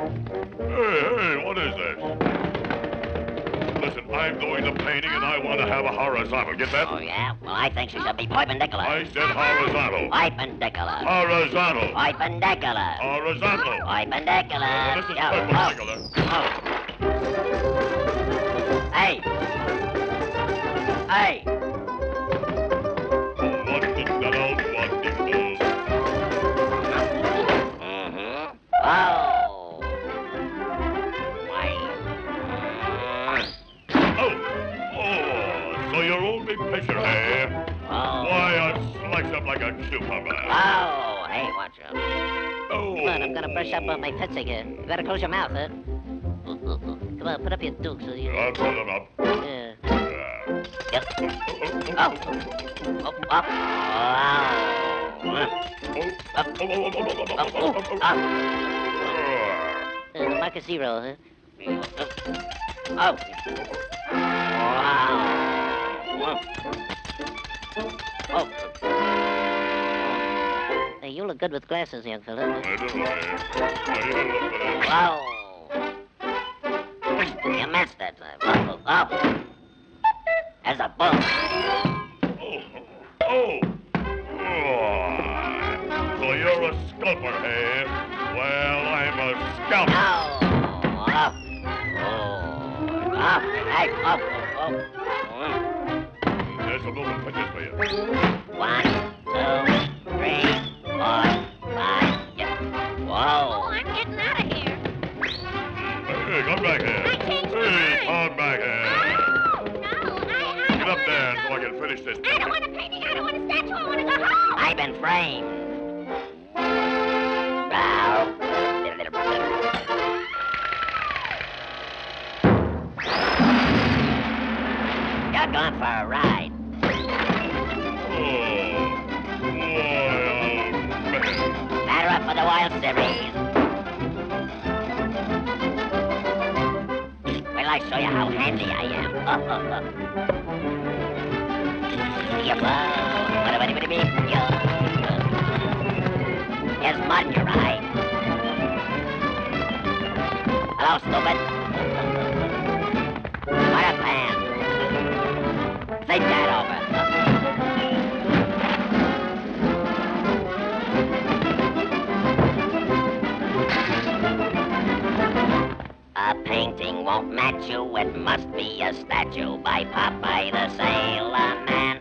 Hey, hey, what is this? Listen, I'm doing the painting and I want to have a horizontal. Get that? Oh, yeah? Well, I think she should be perpendicular. I said horizontal. Perpendicular. Horizontal. Perpendicular. Horizontal. Perpendicular. Well, uh, this is Yo, perpendicular. oh, oh. Hey. Hey. Wonderful, so picture, eh? Oh. Why, I slice up like a cucumber. Oh, hey, watch out. Oh. Come on, I'm gonna brush up on my fitzy again. You better close your mouth, huh? Come on, put up your dukes, will you? I'll put them up. Yeah. Yeah. Yep. Oh, Oh. Up, up. Wow. oh, oh, oh, oh, oh, oh, Up, oh, up, oh, up. oh. Uh, the mark is zero, huh? Oh. Wow. Oh. Hey, you look good with glasses, young fella. I don't know? I look. Wow. You missed that time. Oh, oh, oh. There's a bull. Oh, oh, oh. So you're a scalper, eh? Well, I'm a scalper. No. Oh. Oh. Oh. Hey, oh, oh, oh. Back here. Hey, come back here. No, no, I, I Get up there so I can finish this. I don't want a painting. I don't want a statue. I want to go home. I've been framed. You're going for a ride. Oh, oh, man. Batter up for the Wild Series. Well, I show you how handy I am. It? There's mud in your eye. Hello, stupid. What a plan. Think that A painting won't match you, it must be a statue by Popeye the Sailor Man.